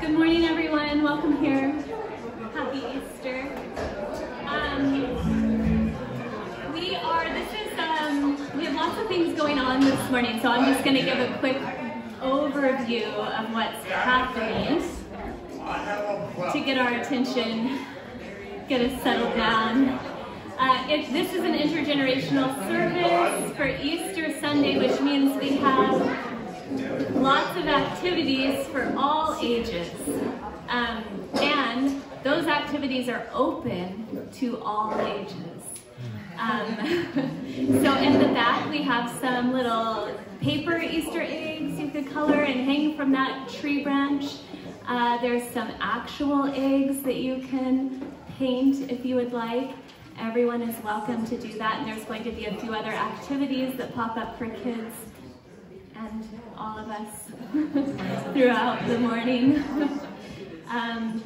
Good morning, everyone. Welcome here. Happy Easter. Um, we are, this is, um, we have lots of things going on this morning, so I'm just going to give a quick overview of what's happening to get our attention, get us settled down. Uh, it, this is an intergenerational service for Easter Sunday, which means we have lots of activities for all ages. Um, and those activities are open to all ages. Um, so in the back we have some little paper Easter eggs you could color and hang from that tree branch. Uh, there's some actual eggs that you can paint if you would like. Everyone is welcome to do that and there's going to be a few other activities that pop up for kids and all of us throughout the morning. um,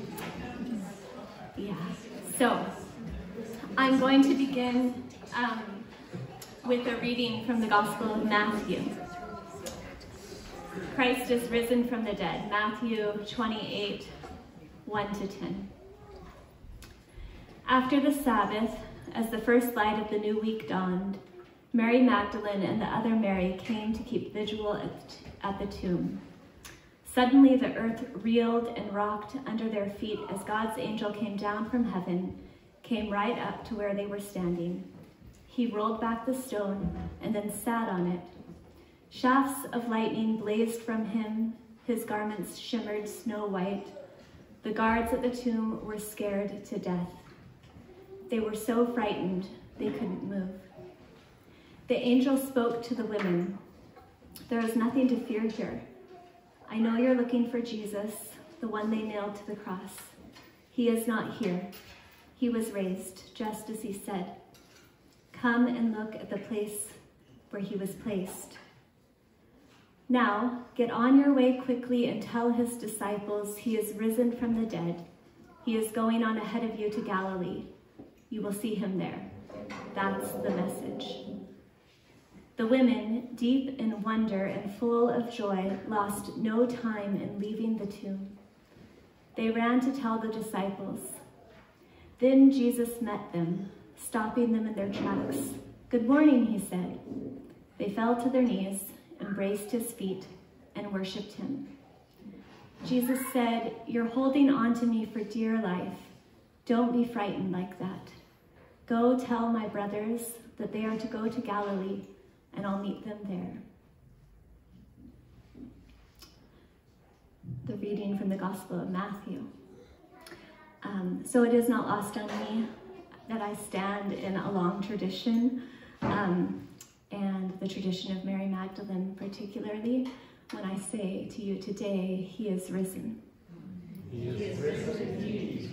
yeah, so I'm going to begin um, with a reading from the Gospel of Matthew. Christ is risen from the dead, Matthew 28, 1 to 10. After the Sabbath, as the first light of the new week dawned, Mary Magdalene and the other Mary came to keep vigil at, the tomb. Suddenly the earth reeled and rocked under their feet as God's angel came down from heaven, came right up to where they were standing. He rolled back the stone and then sat on it. Shafts of lightning blazed from him, his garments shimmered snow white. The guards at the tomb were scared to death. They were so frightened they couldn't move. The angel spoke to the women. There is nothing to fear here. I know you're looking for Jesus, the one they nailed to the cross. He is not here. He was raised, just as he said. Come and look at the place where he was placed. Now, get on your way quickly and tell his disciples he is risen from the dead. He is going on ahead of you to Galilee. You will see him there. That's the message. The women, deep in wonder and full of joy, lost no time in leaving the tomb. They ran to tell the disciples. Then Jesus met them, stopping them in their tracks. Good morning, he said. They fell to their knees, embraced his feet, and worshiped him. Jesus said, You're holding on to me for dear life. Don't be frightened like that. Go tell my brothers that they are to go to Galilee and I'll meet them there. The reading from the Gospel of Matthew. Um, so it is not lost on me that I stand in a long tradition, um, and the tradition of Mary Magdalene particularly, when I say to you today, He is risen. He is risen indeed.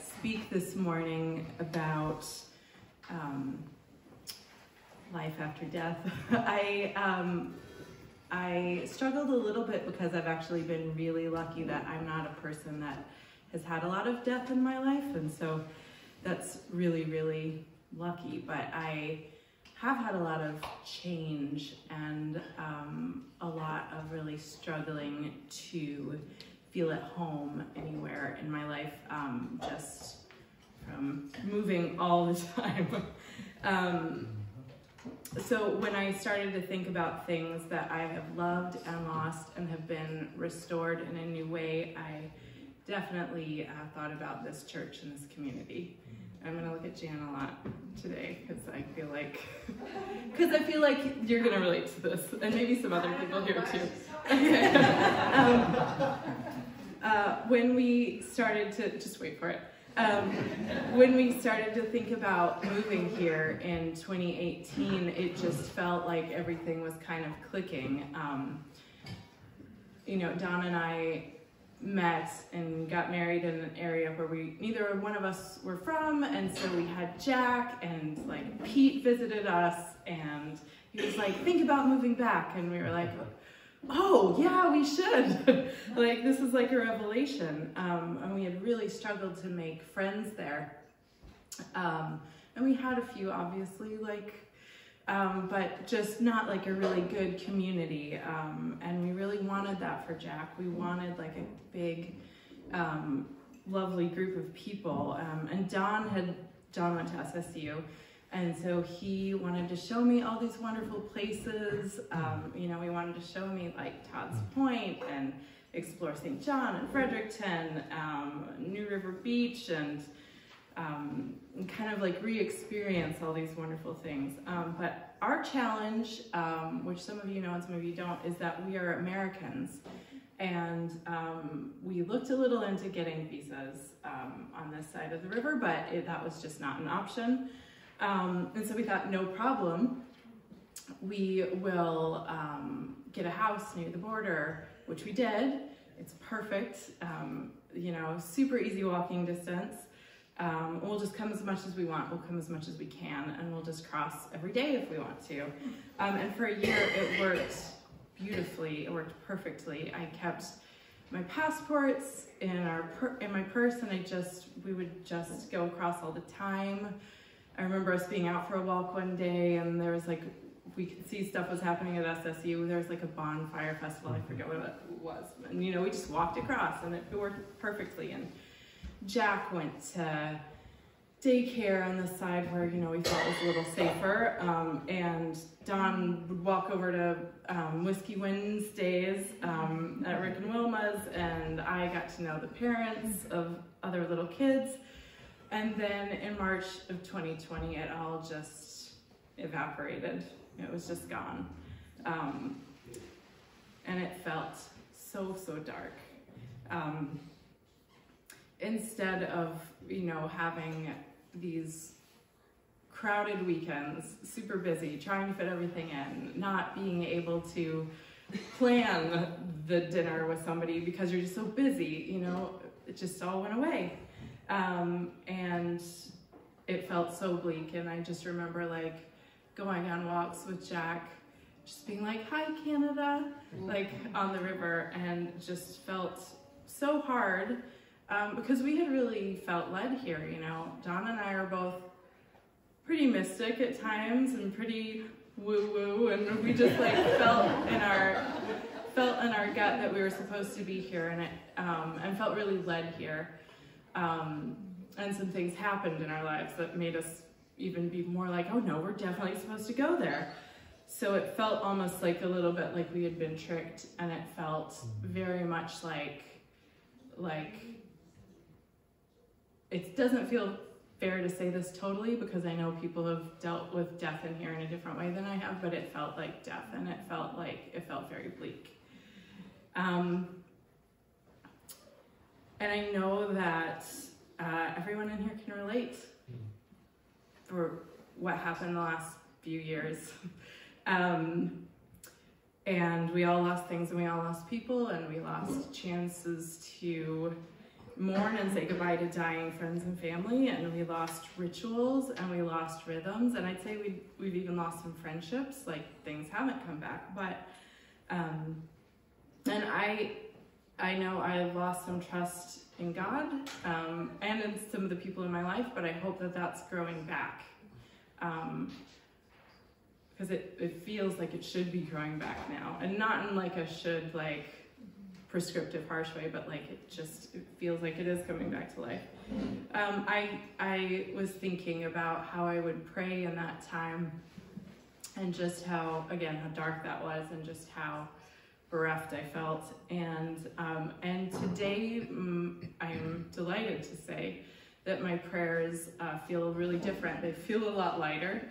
Speak this morning about um, life after death, I um, I struggled a little bit because I've actually been really lucky that I'm not a person that has had a lot of death in my life, and so that's really really lucky. But I have had a lot of change and um, a lot of really struggling to feel at home anywhere in my life, um, just from moving all the time. um, so when I started to think about things that I have loved and lost and have been restored in a new way, I definitely uh, thought about this church and this community. I'm gonna look at Jan a lot today because I feel like because I feel like you're gonna relate to this and maybe some other people here too. um, uh, when we started to just wait for it. Um, when we started to think about moving here in 2018, it just felt like everything was kind of clicking. Um, you know, Don and I met and got married in an area where we neither one of us were from and so we had Jack and like Pete visited us and he was like think about moving back and we were like oh yeah we should like this is like a revelation um, and we had really struggled to make friends there um, and we had a few obviously like um, but just not like a really good community. Um, and we really wanted that for Jack. We wanted like a big, um, lovely group of people. Um, and Don had, Don went to SSU. And so he wanted to show me all these wonderful places. Um, you know, he wanted to show me like Todd's Point and explore St. John and Fredericton, um, New River Beach and um, kind of like re-experience all these wonderful things. Um, but our challenge, um, which some of you know and some of you don't, is that we are Americans. And um, we looked a little into getting visas um, on this side of the river, but it, that was just not an option. Um, and so we thought, no problem. We will get a house near the border, which we did. It's perfect, you know, super easy walking distance. Um, we'll just come as much as we want. We'll come as much as we can, and we'll just cross every day if we want to. Um, and for a year, it worked beautifully. It worked perfectly. I kept my passports in our in my purse, and I just we would just go across all the time. I remember us being out for a walk one day, and there was like we could see stuff was happening at SSU. There was like a bonfire festival. I forget what it was, and you know we just walked across, and it, worked perfectly. And Jack went to daycare on the side where, you know, we felt was a little safer. Um, and Don would walk over to um, Whiskey Wednesdays um, at Rick and Wilma's, and I got to know the parents of other little kids. And then in March of 2020, it all just evaporated. It was just gone. Um, and it felt so, so dark. Um, instead of, you know, having these crowded weekends, super busy, trying to fit everything in, not being able to plan the dinner with somebody because you're just so busy, you know, it just all went away. Um, and it felt so bleak. And I just remember like going on walks with Jack, just being like, hi, Canada, like on the river, and just felt so hard um, because we had really felt led here, you know. Don and I are both pretty mystic at times and pretty woo-woo, and we just like felt in our felt in our gut that we were supposed to be here, and it um, and felt really led here. Um, and some things happened in our lives that made us even be more like, oh no, we're definitely supposed to go there. So it felt almost like a little bit like we had been tricked, and it felt very much like like it doesn't feel fair to say this totally because I know people have dealt with death in here in a different way than I have, but it felt like death and it felt like it felt very bleak. Um, and I know that uh, everyone in here can relate for what happened the last few years. um, and we all lost things and we all lost people and we lost chances to mourn and say goodbye to dying friends and family, and we lost rituals and we lost rhythms, and I'd say we we've even lost some friendships. Like things haven't come back, but um, and I I know I've lost some trust in God um, and in some of the people in my life, but I hope that that's growing back. Um, because it, it feels like it should be growing back now and not in like a should like prescriptive harsh way but like it just it feels like it is coming back to life um, I, I was thinking about how i would pray in that time and just how again how dark that was and just how bereft i felt and um, and today mm, i'm delighted to say that my prayers uh, feel really different they feel a lot lighter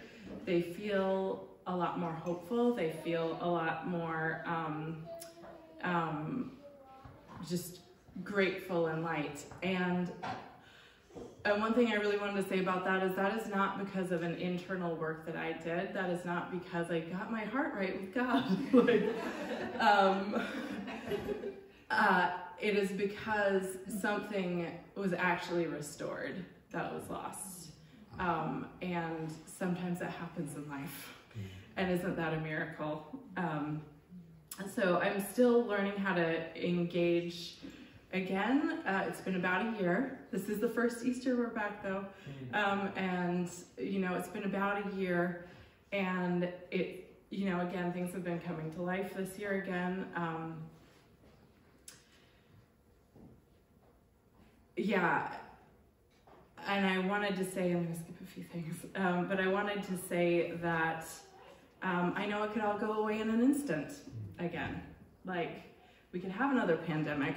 they feel a lot more hopeful. They feel a lot more um, um, just grateful and light. And and one thing I really wanted to say about that is that is not because of an internal work that I did. That is not because I got my heart right with God. like, um, uh, it is because something was actually restored that was lost. Um, and sometimes that happens in life. And isn't that a miracle? Um, so I'm still learning how to engage again. Uh, it's been about a year. This is the first Easter we're back though. Um, and, you know, it's been about a year and it, you know, again, things have been coming to life this year again. Um, yeah, and I wanted to say, I'm going to skip a few things, um, but I wanted to say that um, I know it could all go away in an instant again. Like, we could have another pandemic.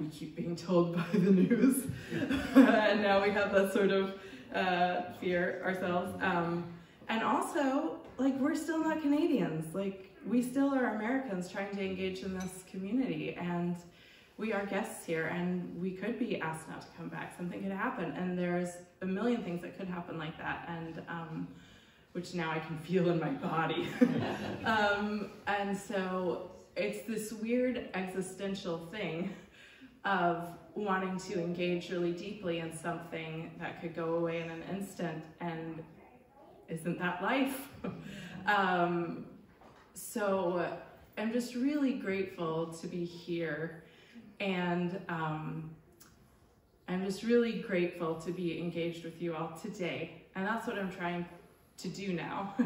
We keep being told by the news. and now we have that sort of uh, fear ourselves. Um, and also, like, we're still not Canadians. Like, we still are Americans trying to engage in this community. And we are guests here and we could be asked not to come back. Something could happen. And there's a million things that could happen like that. And, um, which now I can feel in my body. um, and so it's this weird existential thing of wanting to engage really deeply in something that could go away in an instant and isn't that life? um, so I'm just really grateful to be here and um, I'm just really grateful to be engaged with you all today. And that's what I'm trying to do now.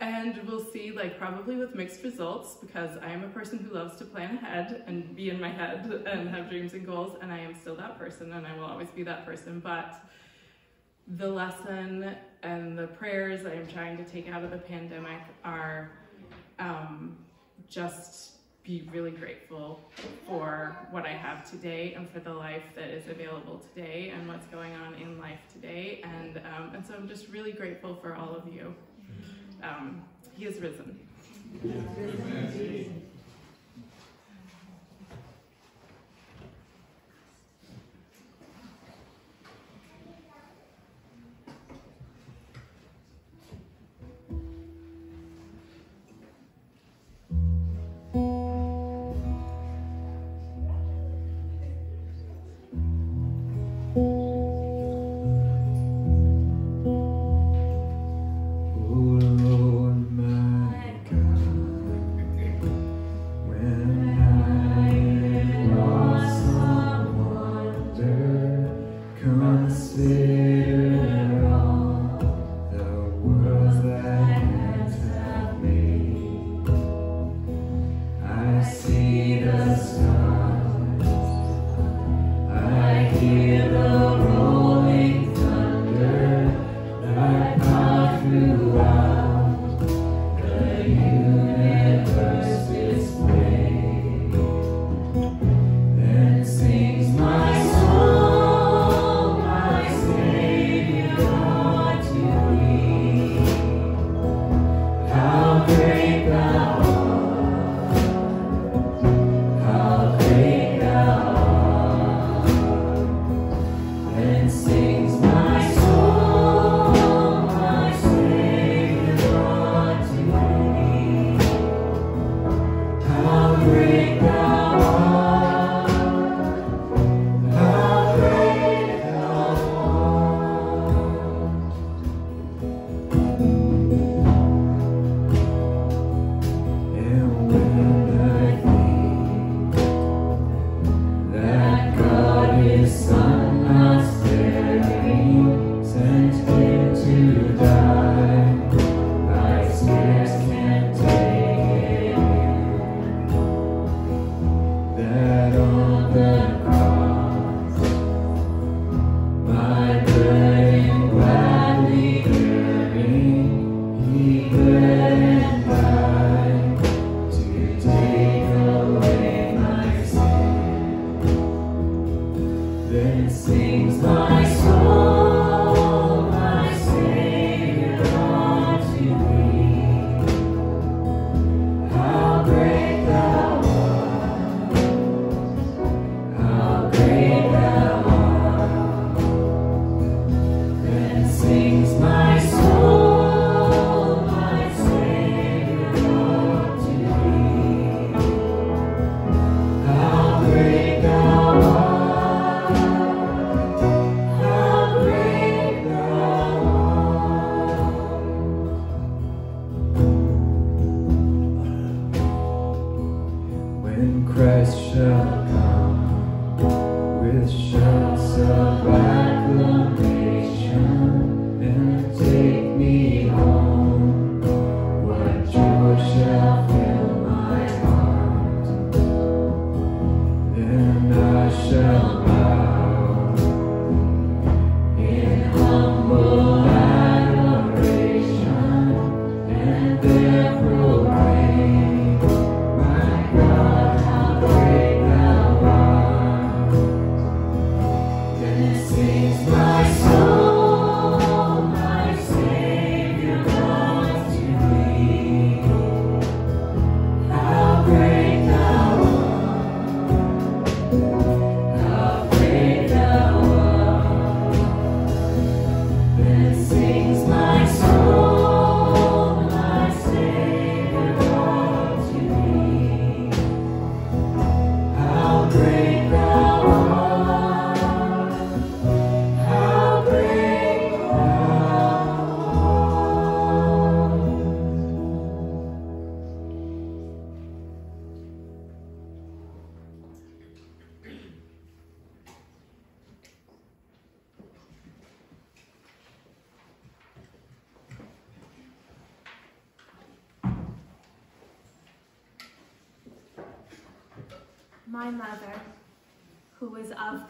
and we'll see like probably with mixed results because I am a person who loves to plan ahead and be in my head and have dreams and goals and I am still that person and I will always be that person. But the lesson and the prayers I am trying to take out of the pandemic are um, just be really grateful for what I have today and for the life that is available today and what's going on in life today. And, um, and so I'm just really grateful for all of you. Um, he is risen. Amen.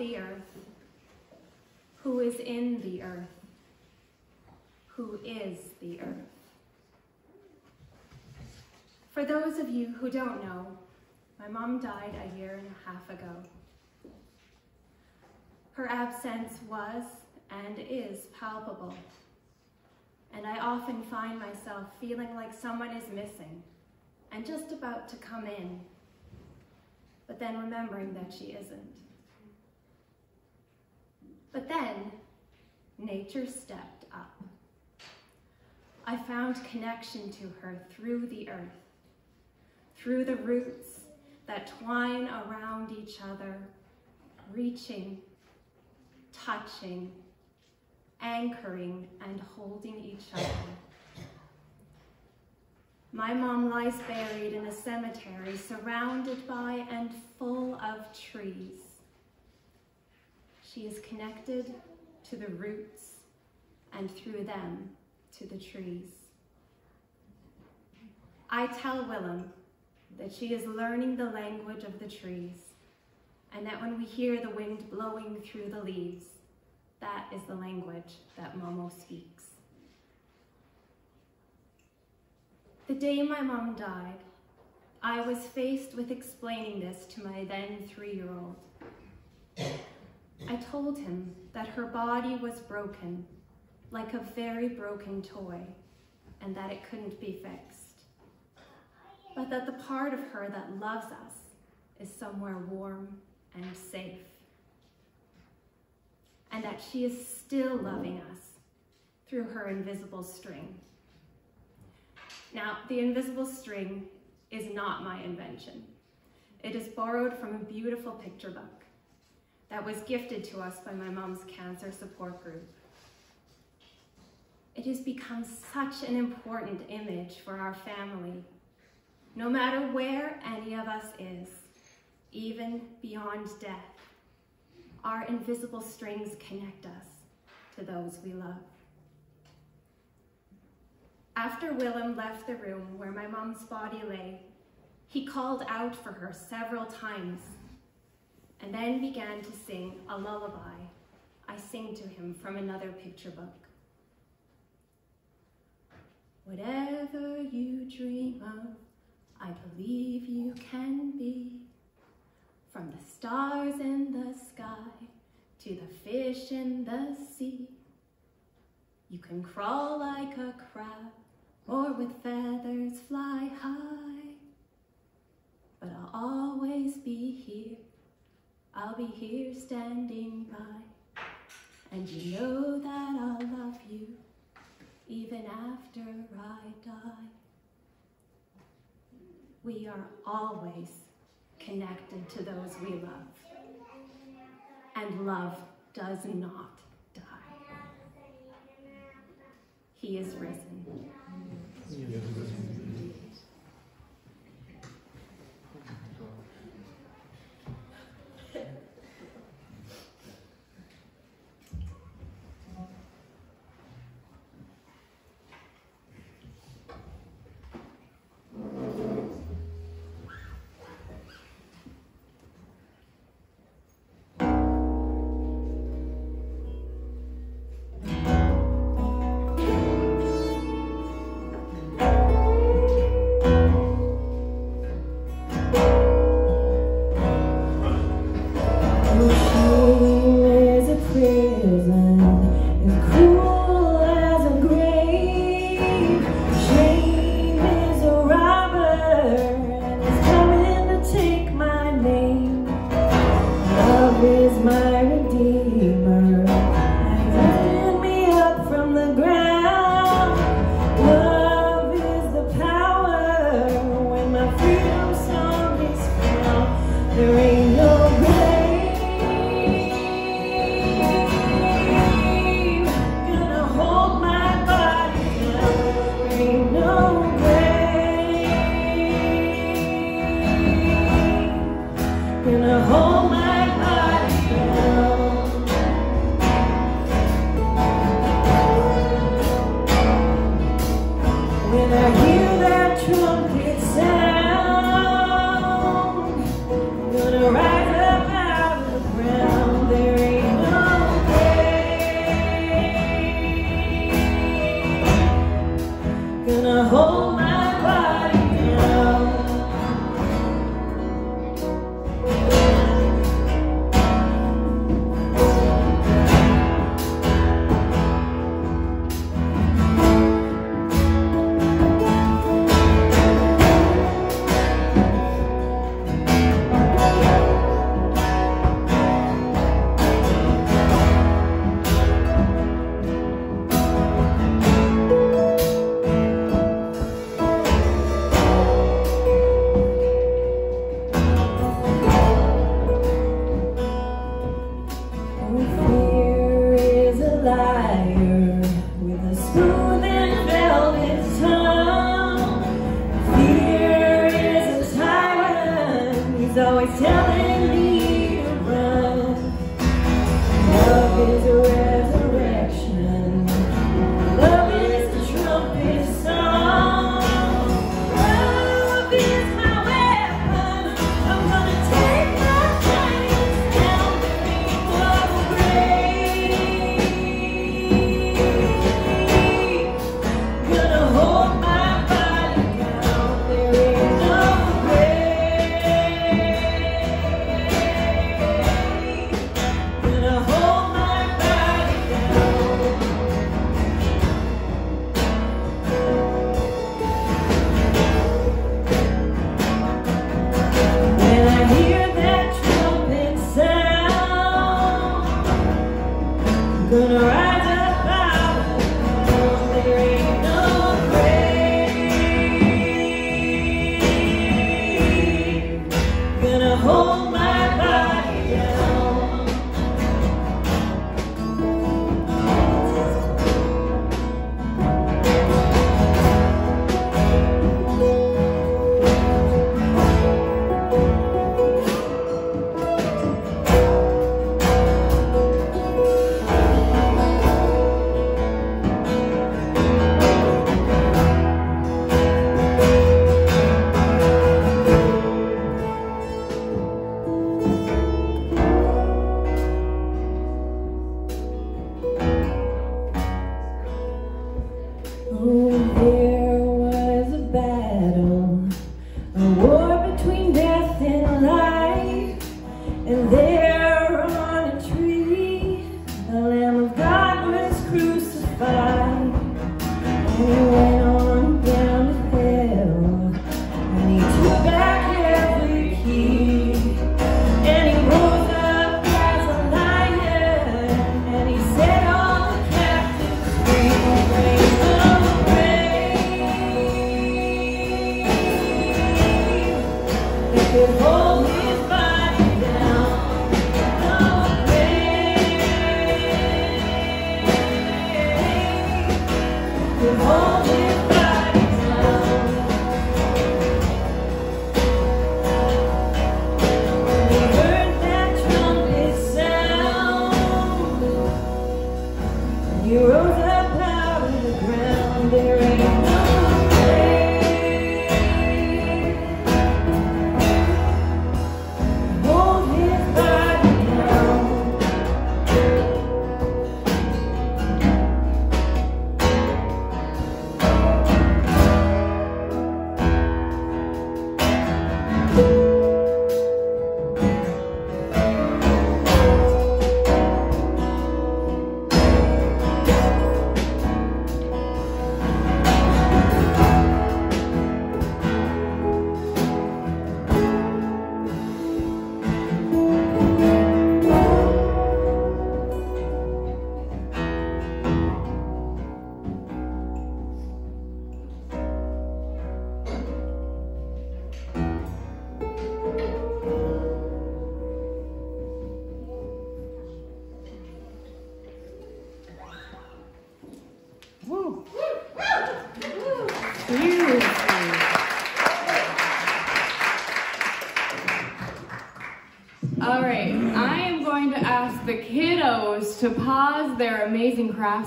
The earth, who is in the earth, who is the earth. For those of you who don't know, my mom died a year and a half ago. Her absence was and is palpable, and I often find myself feeling like someone is missing and just about to come in but then remembering that she isn't. But then, nature stepped up. I found connection to her through the earth, through the roots that twine around each other, reaching, touching, anchoring, and holding each other. My mom lies buried in a cemetery surrounded by and full of trees. She is connected to the roots and through them to the trees. I tell Willem that she is learning the language of the trees and that when we hear the wind blowing through the leaves, that is the language that Momo speaks. The day my mom died, I was faced with explaining this to my then three-year-old. I told him that her body was broken, like a very broken toy, and that it couldn't be fixed. But that the part of her that loves us is somewhere warm and safe. And that she is still loving us through her invisible string. Now, the invisible string is not my invention. It is borrowed from a beautiful picture book that was gifted to us by my mom's cancer support group. It has become such an important image for our family, no matter where any of us is, even beyond death. Our invisible strings connect us to those we love. After Willem left the room where my mom's body lay, he called out for her several times and then began to sing a lullaby I sing to him from another picture book. Whatever you dream of, I believe you can be. From the stars in the sky to the fish in the sea. You can crawl like a crab or with feathers fly high. But I'll always be here, I'll be here standing by. And you know that I'll love you even after I die. We are always connected to those we love. And love does not die. He is risen. battle,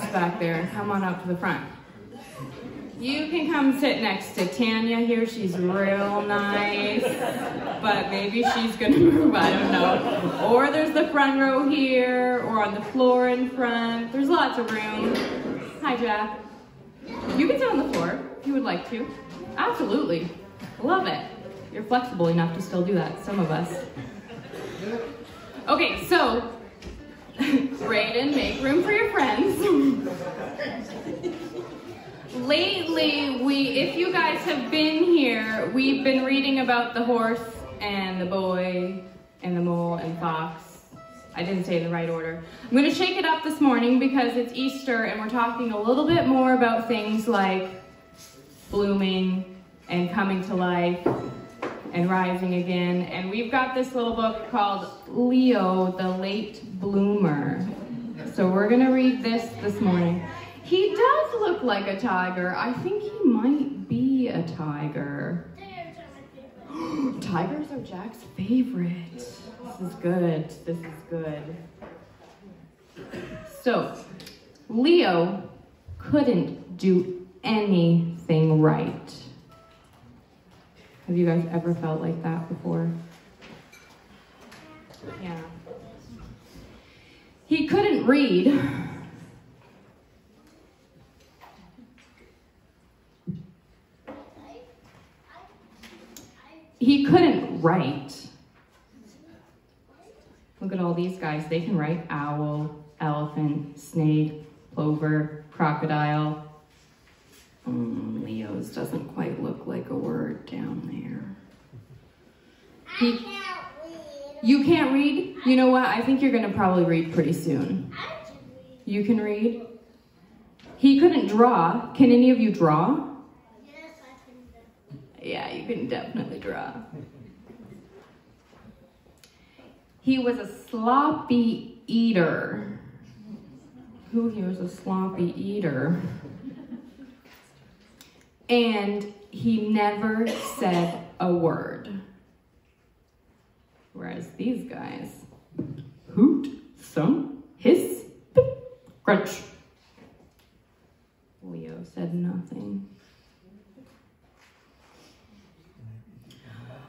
back there and come on up to the front. You can come sit next to Tanya here. She's real nice, but maybe she's gonna move. I don't know. Or there's the front row here, or on the floor in front. There's lots of room. Hi, Jack. You can sit on the floor if you would like to. Absolutely. Love it. You're flexible enough to still do that, some of us. Okay, so, Brayden, make room for your friends. Lately, we, if you guys have been here, we've been reading about the horse and the boy and the mole and fox. I didn't say the right order. I'm gonna shake it up this morning because it's Easter and we're talking a little bit more about things like blooming and coming to life and rising again. And we've got this little book called Leo, the Late Bloomer. So we're gonna read this this morning. He does look like a tiger. I think he might be a tiger. Tigers are Jack's favorite. This is good. This is good. So, Leo couldn't do anything right. Have you guys ever felt like that before? Yeah. He couldn't read. He couldn't write. Look at all these guys. They can write owl, elephant, snake, plover, crocodile. Mm, Leo's doesn't quite look like a word. He, can't you can't read? You know what? I think you're going to probably read pretty soon. You can read? He couldn't draw. Can any of you draw? Yeah, you can definitely draw. He was a sloppy eater. Who here is a sloppy eater? And he never said a word. Whereas these guys, hoot, thump, hiss, crunch. Leo said nothing.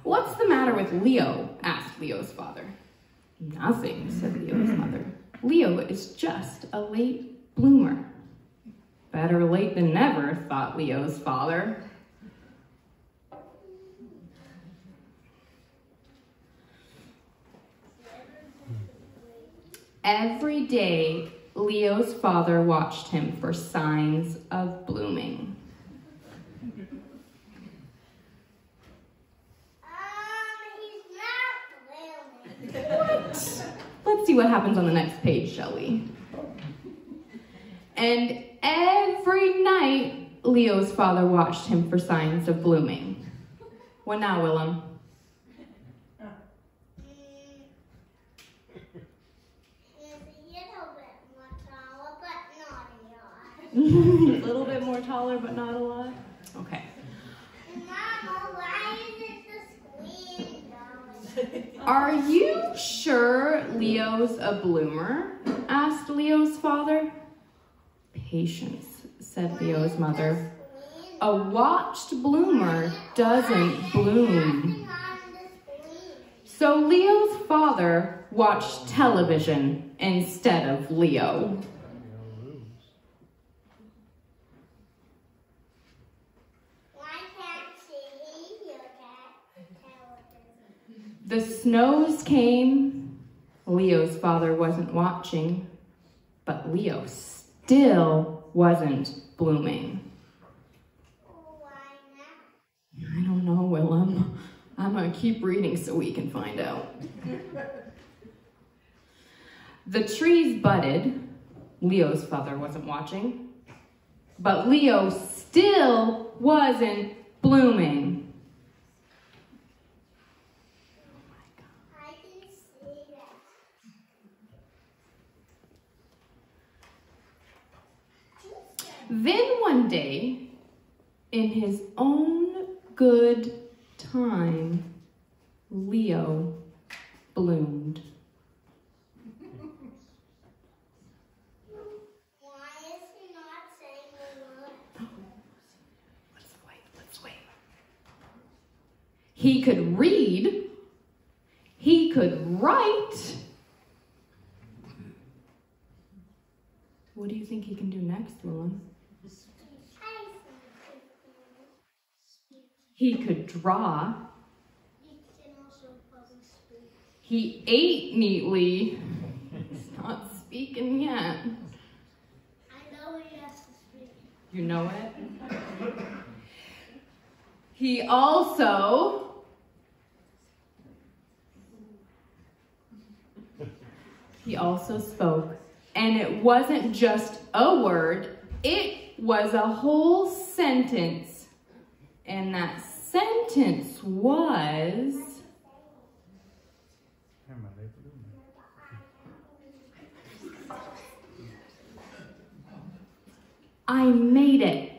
What's the matter with Leo? asked Leo's father. Nothing, said Leo's mother. Leo is just a late bloomer. Better late than never, thought Leo's father. Every day, Leo's father watched him for signs of um, blooming. Let's see what happens on the next page, shall we? And every night, Leo's father watched him for signs of blooming. What now, Willem? A little bit more taller, but not a lot. Okay. Mama, why is it the screen going? Are you sure Leo's a bloomer? asked Leo's father. Patience, said Leo's mother. A watched bloomer doesn't bloom. So Leo's father watched television instead of Leo. Why can't she look at television? The snows came. Leo's father wasn't watching, but Leo still wasn't blooming. I don't know, Willem. I'm gonna keep reading so we can find out. the trees budded. Leo's father wasn't watching, but Leo still wasn't blooming. I can see that. Then one day, in his own good time, Leo bloomed. He could read, he could write. What do you think he can do next, Willem? He could draw. He ate neatly. He's not speaking yet. I know he has to speak. You know it? He also He also spoke, and it wasn't just a word, it was a whole sentence. And that sentence was I made it.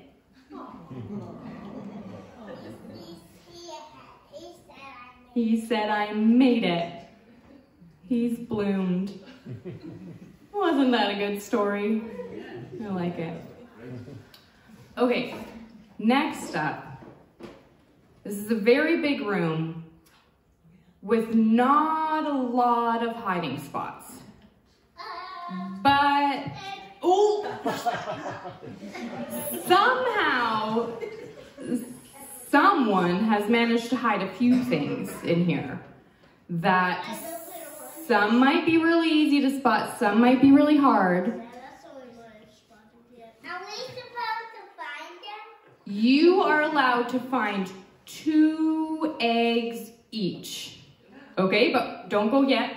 He, said, I made it. He's bloomed. Wasn't that a good story? I like it. Okay, next up. This is a very big room with not a lot of hiding spots. But, ooh, somehow, someone has managed to hide a few things in here that some might be really easy to spot, some might be really hard. Yeah, that's only what I spotted yet. Are we supposed to find them? You are allowed to find two eggs each. Okay, but don't go yet.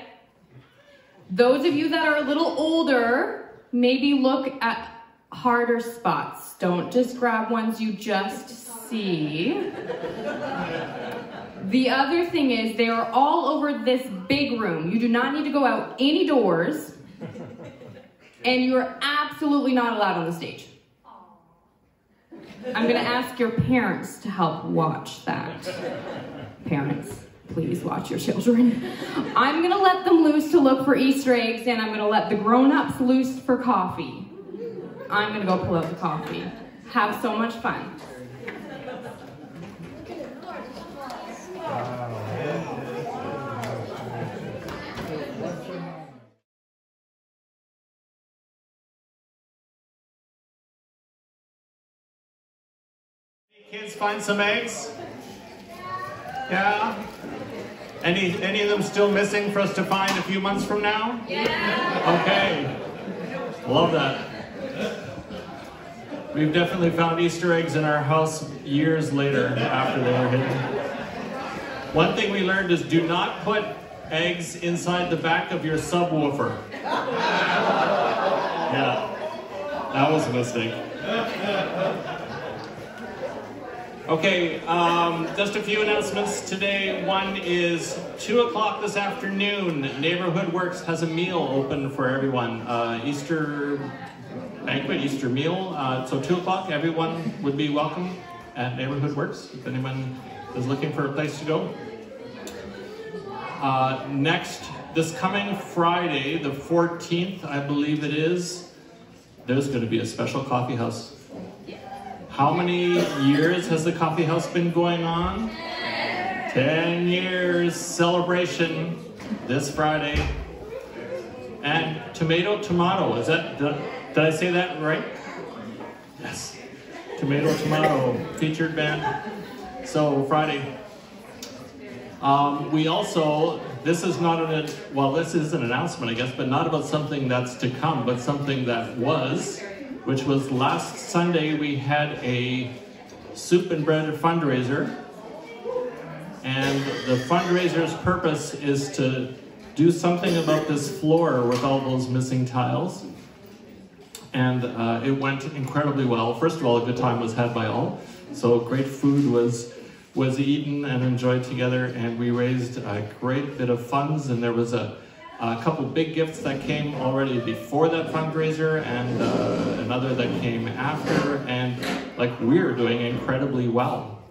Those of you that are a little older, maybe look at harder spots. Don't just grab ones you just see. The other thing is they are all over this big room. You do not need to go out any doors. And you are absolutely not allowed on the stage. I'm going to ask your parents to help watch that. Parents, please watch your children. I'm going to let them loose to look for Easter eggs, and I'm going to let the grown ups loose for coffee. I'm going to go pull out the coffee. Have so much fun. Find some eggs? Yeah? Any, any of them still missing for us to find a few months from now? Yeah. Okay. Love that. We've definitely found Easter eggs in our house years later after they were hidden. One thing we learned is do not put eggs inside the back of your subwoofer. Yeah, that was a mistake. Okay, um, just a few announcements today. One is 2 o'clock this afternoon. Neighborhood Works has a meal open for everyone. Uh, Easter banquet, Easter meal. Uh, so 2 o'clock, everyone would be welcome at Neighborhood Works if anyone is looking for a place to go. Uh, next, this coming Friday, the 14th, I believe it is, there's going to be a special coffee house how many years has the coffee house been going on? 10 years celebration this Friday. And tomato, tomato, is that, did, did I say that right? Yes. Tomato, tomato, featured band. So Friday. Um, we also, this is not an, well, this is an announcement, I guess, but not about something that's to come, but something that was which was last Sunday we had a soup and bread fundraiser. And the fundraiser's purpose is to do something about this floor with all those missing tiles. And uh, it went incredibly well. First of all, a good time was had by all. So great food was was eaten and enjoyed together, and we raised a great bit of funds. And there was a a couple big gifts that came already before that fundraiser and uh, another that came after. And like we're doing incredibly well.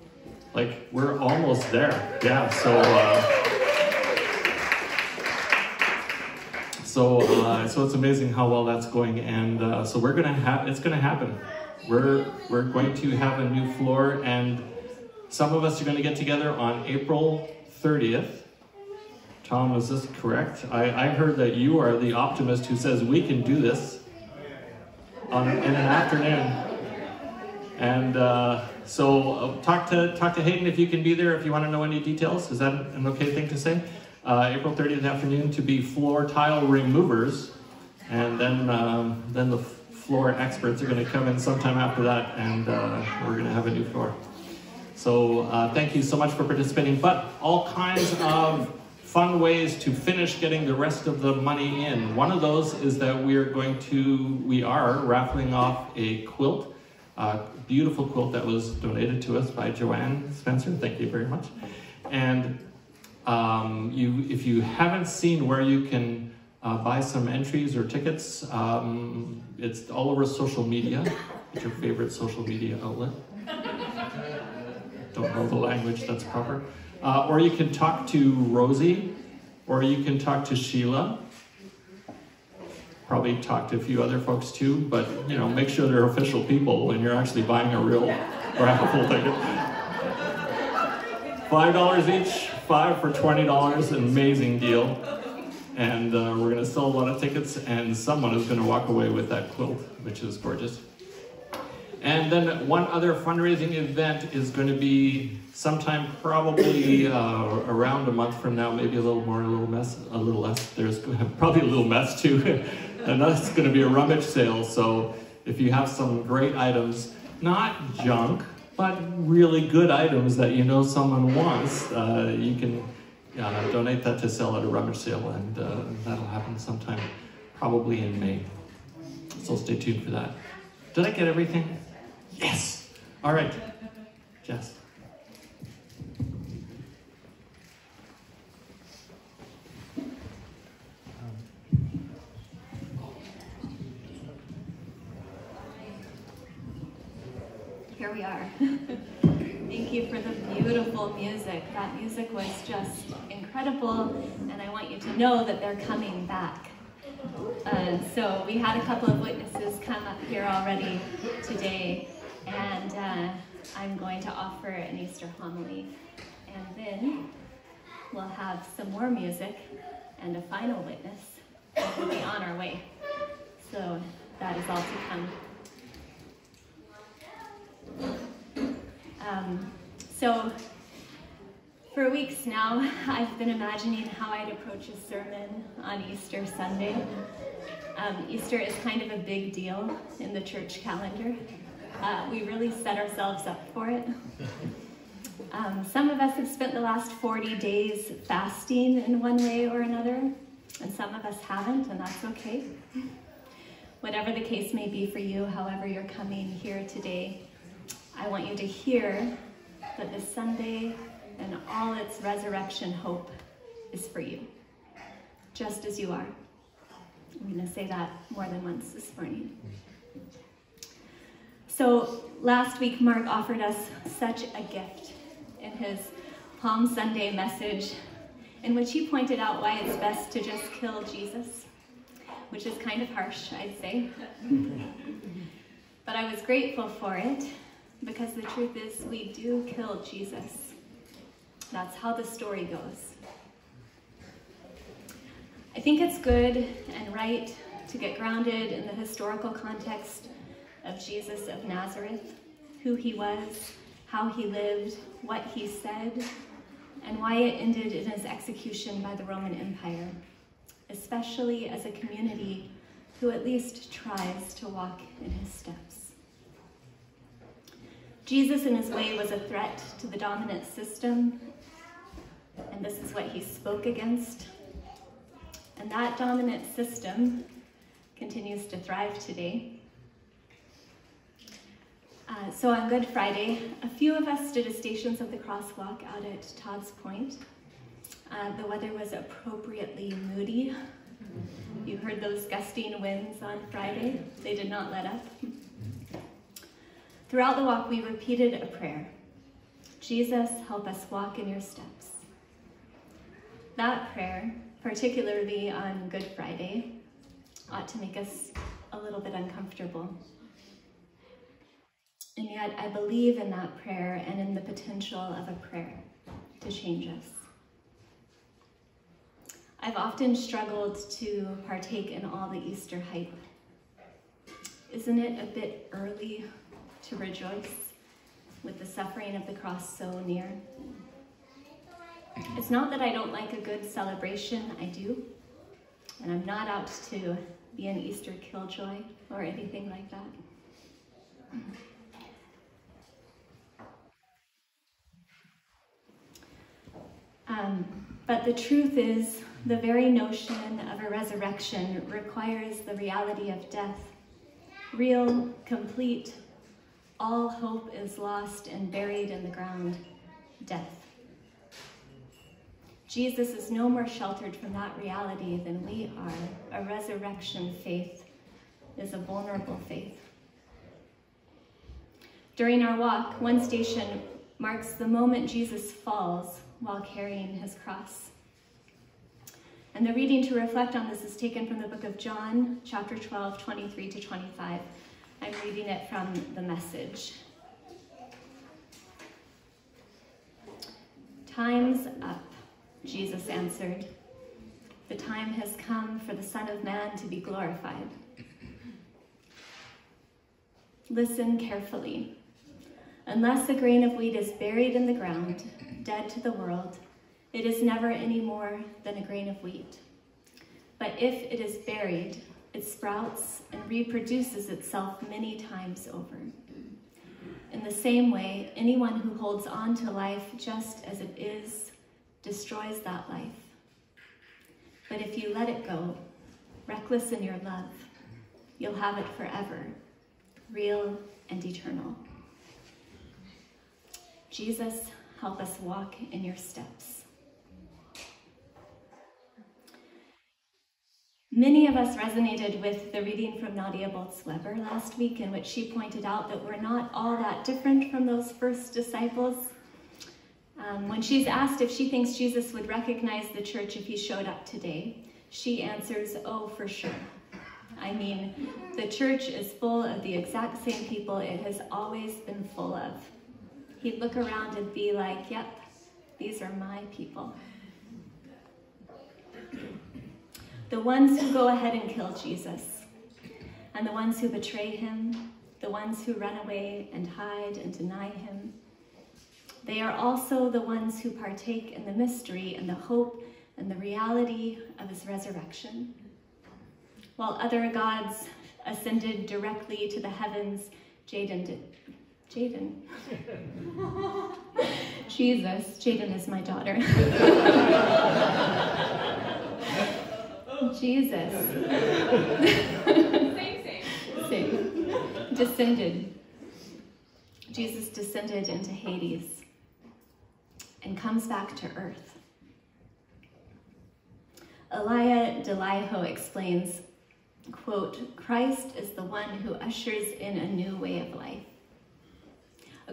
Like we're almost there. Yeah so uh, so uh, so it's amazing how well that's going. And uh, so we're gonna have it's gonna happen. We're we're going to have a new floor. And some of us are going to get together on April 30th Tom, is this correct? I, I heard that you are the optimist who says we can do this on, in an afternoon. And uh, so uh, talk to talk to Hayden if you can be there if you want to know any details. Is that an okay thing to say? Uh, April 30th afternoon to be floor tile removers, and then um, then the floor experts are going to come in sometime after that, and uh, we're going to have a new floor. So uh, thank you so much for participating. But all kinds of fun ways to finish getting the rest of the money in. One of those is that we are going to, we are raffling off a quilt, a beautiful quilt that was donated to us by Joanne Spencer. Thank you very much. And um, you, if you haven't seen where you can uh, buy some entries or tickets, um, it's all over social media. It's your favorite social media outlet. Don't know the language that's proper. Uh, or you can talk to Rosie, or you can talk to Sheila. Probably talk to a few other folks too, but you know, make sure they're official people when you're actually buying a real raffle ticket. Five dollars each, five for twenty dollars, an amazing deal. And uh, we're gonna sell a lot of tickets, and someone is gonna walk away with that quilt, which is gorgeous. And then one other fundraising event is going to be sometime probably uh, around a month from now, maybe a little more, a little less, a little less. There's probably a little mess too, and that's going to be a rummage sale. So if you have some great items, not junk, but really good items that you know someone wants, uh, you can uh, donate that to sell at a rummage sale, and uh, that'll happen sometime probably in May. So stay tuned for that. Did I get everything? Yes. All right. Jess. Here we are. Thank you for the beautiful music. That music was just incredible, and I want you to know that they're coming back. Uh, so we had a couple of witnesses come up here already today and uh, I'm going to offer an Easter homily. And then we'll have some more music and a final witness, we'll be on our way. So that is all to come. Um, so For weeks now, I've been imagining how I'd approach a sermon on Easter Sunday. Um, Easter is kind of a big deal in the church calendar. Uh, we really set ourselves up for it. Um, some of us have spent the last 40 days fasting in one way or another, and some of us haven't, and that's okay. Whatever the case may be for you, however you're coming here today, I want you to hear that this Sunday and all its resurrection hope is for you, just as you are. I'm going to say that more than once this morning. So, last week, Mark offered us such a gift in his Palm Sunday message, in which he pointed out why it's best to just kill Jesus, which is kind of harsh, I'd say. but I was grateful for it because the truth is, we do kill Jesus. That's how the story goes. I think it's good and right to get grounded in the historical context of Jesus of Nazareth, who he was, how he lived, what he said, and why it ended in his execution by the Roman Empire, especially as a community who at least tries to walk in his steps. Jesus in his way was a threat to the dominant system and this is what he spoke against. And that dominant system continues to thrive today. Uh, so on Good Friday, a few of us did a Stations of the Cross walk out at Todd's Point. Uh, the weather was appropriately moody. You heard those gusting winds on Friday. They did not let up. Throughout the walk, we repeated a prayer. Jesus, help us walk in your steps. That prayer, particularly on Good Friday, ought to make us a little bit uncomfortable. And yet, I believe in that prayer and in the potential of a prayer to change us. I've often struggled to partake in all the Easter hype. Isn't it a bit early to rejoice with the suffering of the cross so near? It's not that I don't like a good celebration, I do. And I'm not out to be an Easter killjoy or anything like that. Um, but the truth is, the very notion of a resurrection requires the reality of death. Real, complete, all hope is lost and buried in the ground, death. Jesus is no more sheltered from that reality than we are. A resurrection faith is a vulnerable faith. During our walk, one station marks the moment Jesus falls while carrying his cross. And the reading to reflect on this is taken from the book of John, chapter 12, 23 to 25. I'm reading it from the message. Time's up. Jesus answered, The time has come for the Son of Man to be glorified. Listen carefully. Unless a grain of wheat is buried in the ground, dead to the world, it is never any more than a grain of wheat. But if it is buried, it sprouts and reproduces itself many times over. In the same way, anyone who holds on to life just as it is destroys that life. But if you let it go, reckless in your love, you'll have it forever, real and eternal. Jesus, help us walk in your steps. Many of us resonated with the reading from Nadia Bolz-Weber last week in which she pointed out that we're not all that different from those first disciples um, when she's asked if she thinks Jesus would recognize the church if he showed up today, she answers, oh, for sure. I mean, the church is full of the exact same people it has always been full of. He'd look around and be like, yep, these are my people. The ones who go ahead and kill Jesus, and the ones who betray him, the ones who run away and hide and deny him, They are also the ones who partake in the mystery and the hope and the reality of his resurrection. While other gods ascended directly to the heavens, Jaden did. Jaden. Jesus, Jaden is my daughter. Jesus. Same, same. Same. Descended. Jesus descended into Hades and comes back to earth. Ilia Delio explains, quote, Christ is the one who ushers in a new way of life.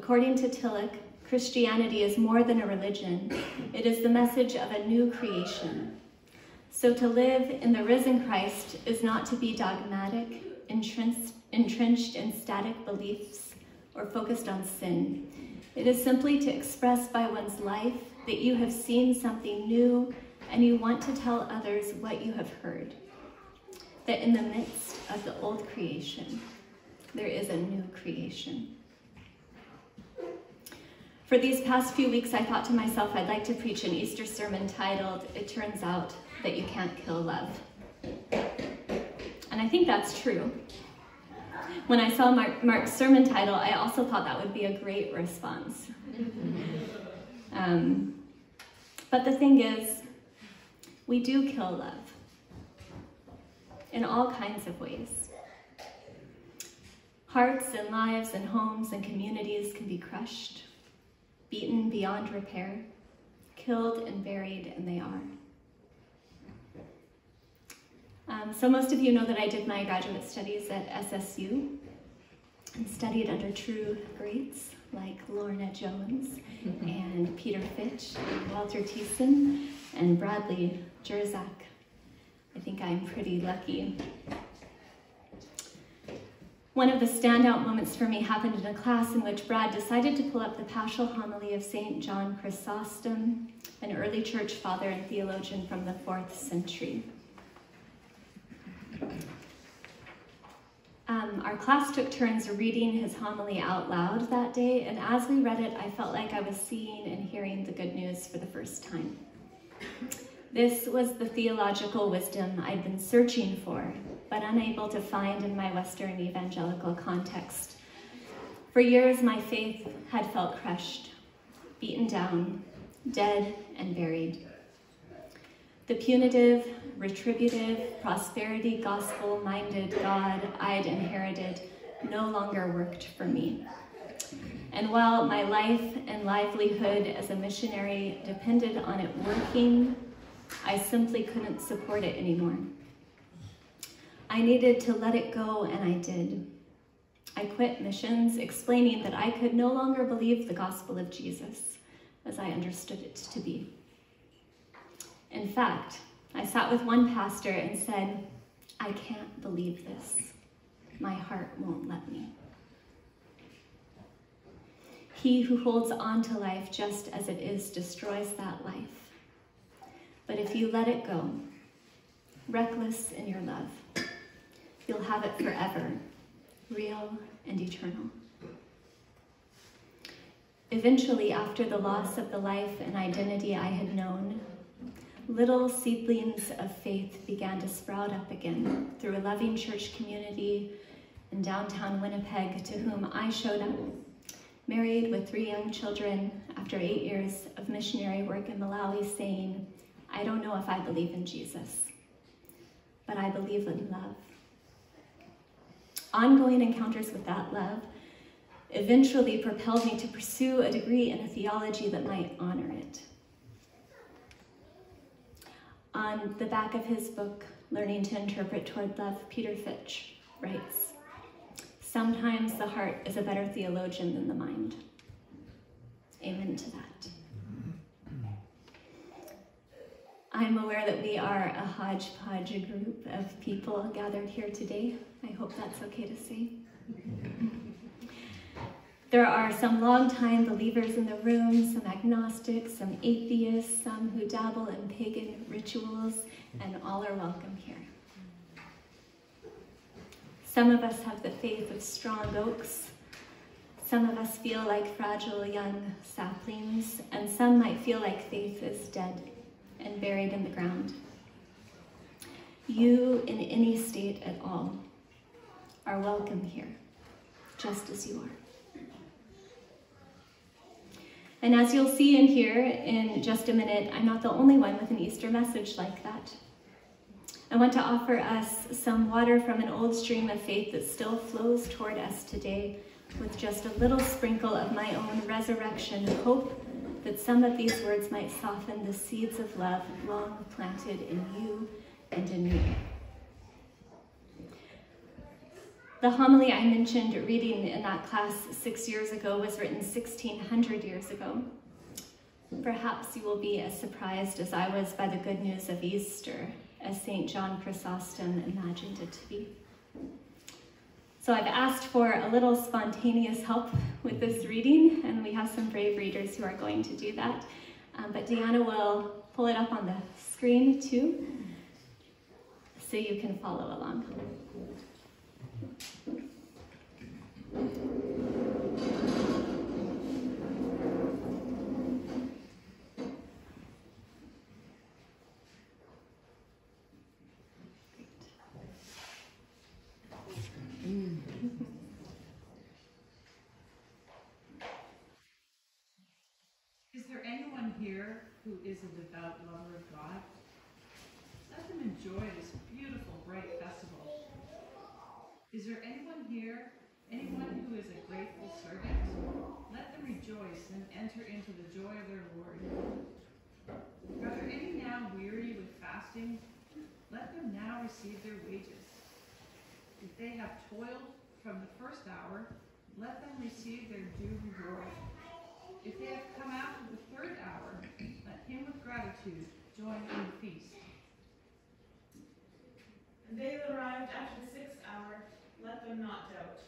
According to Tillich, Christianity is more than a religion. It is the message of a new creation. So to live in the risen Christ is not to be dogmatic, entrenched, in static beliefs, or focused on sin. It is simply to express by one's life that you have seen something new and you want to tell others what you have heard. That in the midst of the old creation, there is a new creation. For these past few weeks, I thought to myself I'd like to preach an Easter sermon titled, It Turns Out That You Can't Kill Love. And I think that's true. When I saw Mark, Mark's sermon title, I also thought that would be a great response. Um, but the thing is, we do kill love in all kinds of ways. Hearts and lives and homes and communities can be crushed beaten beyond repair, killed and buried, and they are. Um, so most of you know that I did my graduate studies at SSU and studied under true greats like Lorna Jones and Peter Fitch and Walter Thiessen and Bradley Jersak. I think I'm pretty lucky one of the standout moments for me happened in a class in which Brad decided to pull up the paschal homily of St. John Chrysostom, an early church father and theologian from the fourth century. Um, our class took turns reading his homily out loud that day, and as we read it, I felt like I was seeing and hearing the good news for the first time. This was the theological wisdom I'd been searching for, but unable to find in my Western evangelical context. For years, my faith had felt crushed, beaten down, dead, and buried. The punitive, retributive, prosperity gospel minded God I'd inherited no longer worked for me. And while my life and livelihood as a missionary depended on it working I simply couldn't support it anymore. I needed to let it go, and I did. I quit missions, explaining that I could no longer believe the gospel of Jesus as I understood it to be. In fact, I sat with one pastor and said, I can't believe this. My heart won't let me. He who holds on to life just as it is destroys that life. But if you let it go, reckless in your love, you'll have it forever, real and eternal. Eventually, after the loss of the life and identity I had known, little seedlings of faith began to sprout up again through a loving church community in downtown Winnipeg to whom I showed up, married with three young children after eight years of missionary work in Malawi, saying, I don't know if I believe in Jesus, but I believe in love. Ongoing encounters with that love eventually propelled me to pursue a degree in a theology that might honor it. On the back of his book, Learning to Interpret Toward Love, Peter Fitch writes, Sometimes the heart is a better theologian than the mind. Amen to that. I'm aware that we are a hodgepodge group of people gathered here today. I hope that's okay to say. There are some longtime believers in the room, some agnostics, some atheists, some who dabble in pagan rituals, and all are welcome here. Some of us have the faith of strong oaks. Some of us feel like fragile young saplings, and some might feel like faith is dead and buried in the ground. You, in any state at all, are welcome here, just as you are. And as you'll see in here in just a minute, I'm not the only one with an Easter message like that. I want to offer us some water from an old stream of faith that still flows toward us today with just a little sprinkle of my own resurrection hope that some of these words might soften the seeds of love long planted in you and in me. The homily I mentioned reading in that class six years ago was written 1600 years ago. Perhaps you will be as surprised as I was by the good news of Easter, as St. John Chrysostom imagined it to be. So I've asked for a little spontaneous help with this reading, and we have some brave readers who are going to do that. Um, but Deanna will pull it up on the screen too, so you can follow along. Is there anyone here who is a devout lover of God? Let them enjoy this beautiful, bright festival. Is there anyone here, anyone who is a grateful servant? Let them rejoice and enter into the joy of their Lord. Are there any now weary with fasting? Let them now receive their wages. If they have toiled from the first hour, let them receive their due reward. If they have come out of the third hour, let him with gratitude join in the feast. And they that arrived after the sixth hour, let them not doubt,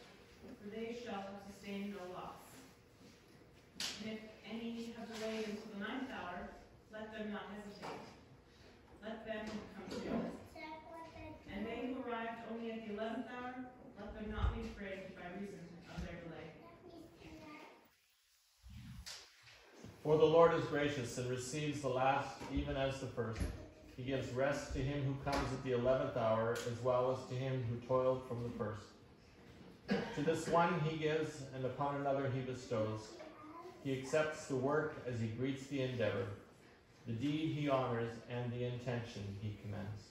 for they shall have sustained no loss. And if any have delayed until the ninth hour, let them not hesitate. Let them come to us. And they who arrived only at the eleventh hour, let them not be afraid by reason of their delay. For the Lord is gracious and receives the last even as the first. He gives rest to him who comes at the eleventh hour, as well as to him who toiled from the first. To this one he gives, and upon another he bestows. He accepts the work as he greets the endeavor. The deed he honors, and the intention he commends.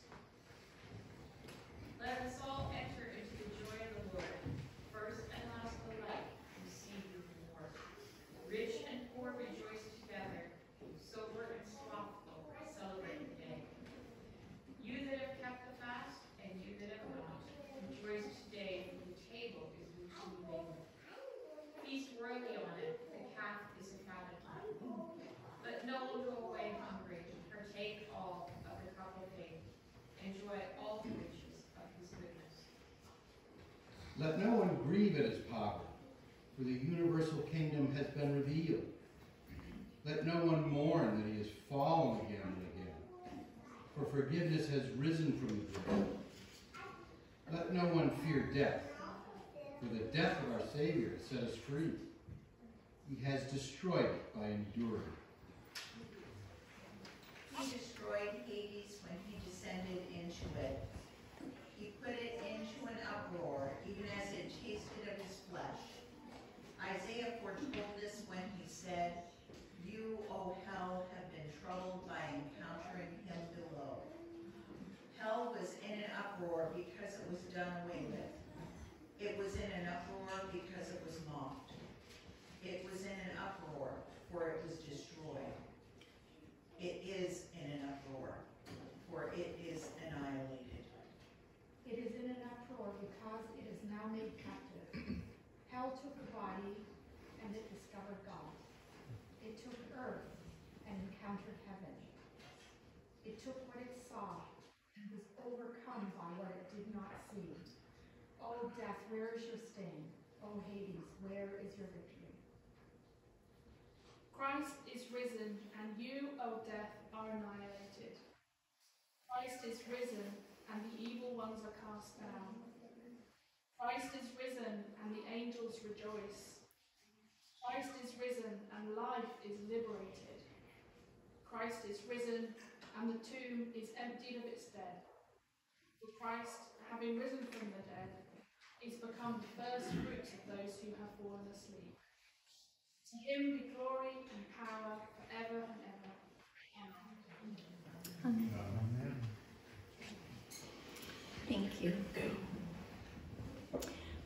Let us all enter into the joy of the Lord. First and last alike receive your reward. Rich and poor rejoice together. Sober and slothful celebrate the day. You that have kept the fast, and you that have not, rejoice today, for the table is richly laden. Feast royally on it, the calf is a fatted Let no one go away hungry. Partake all of the cup of faith. Enjoy all the riches of his goodness. Let no one grieve at his poverty, for the universal kingdom has been revealed. Let no one mourn that he has fallen again and again, for forgiveness has risen from the dead. Let no one fear death, for the death of our Savior has set us free. He has destroyed it by enduring. He destroyed Hades when he descended into it. Put it into an uproar, even as it tasted of his flesh. Isaiah foretold this when he said, You, O hell, have been troubled by encountering him below. Hell was in an uproar because it was done away with. It was in an uproar because it was mocked. It was in an uproar, for it was destroyed. It is in an uproar, for it is annihilated. It is in an uproar because it is now made captive. Hell took the body, and it discovered God. It took earth and encountered heaven. It took what it saw and was overcome by what it did not see. O death, where is your sting? O Hades, where is your victory? Christ is risen, and you, O death, are annihilated. Christ is risen, and the evil ones are cast down. Christ is risen, and the angels rejoice. Christ is risen and life is liberated. Christ is risen and the tomb is emptied of its dead. For Christ, having risen from the dead, is become the first fruits of those who have fallen asleep. To him be glory and power forever and ever. Amen. Amen. Thank you.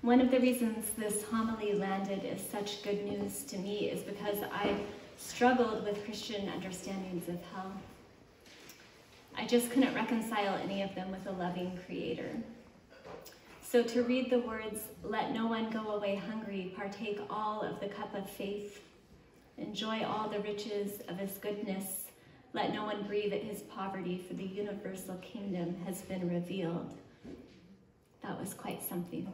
One of the reasons this homily landed as such good news to me is because I struggled with Christian understandings of hell. I just couldn't reconcile any of them with a loving creator. So to read the words, let no one go away hungry, partake all of the cup of faith, enjoy all the riches of his goodness, let no one grieve at his poverty, for the universal kingdom has been revealed. That was quite something.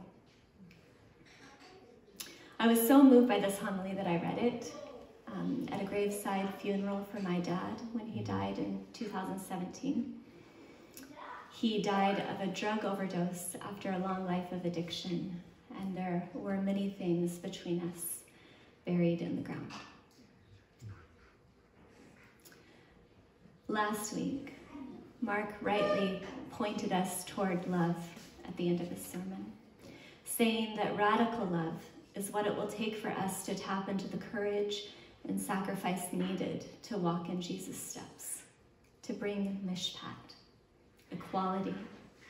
I was so moved by this homily that I read it um, at a graveside funeral for my dad when he died in 2017. He died of a drug overdose after a long life of addiction, and there were many things between us buried in the ground. Last week, Mark rightly pointed us toward love at the end of his sermon, saying that radical love is what it will take for us to tap into the courage and sacrifice needed to walk in Jesus' steps, to bring mishpat, equality,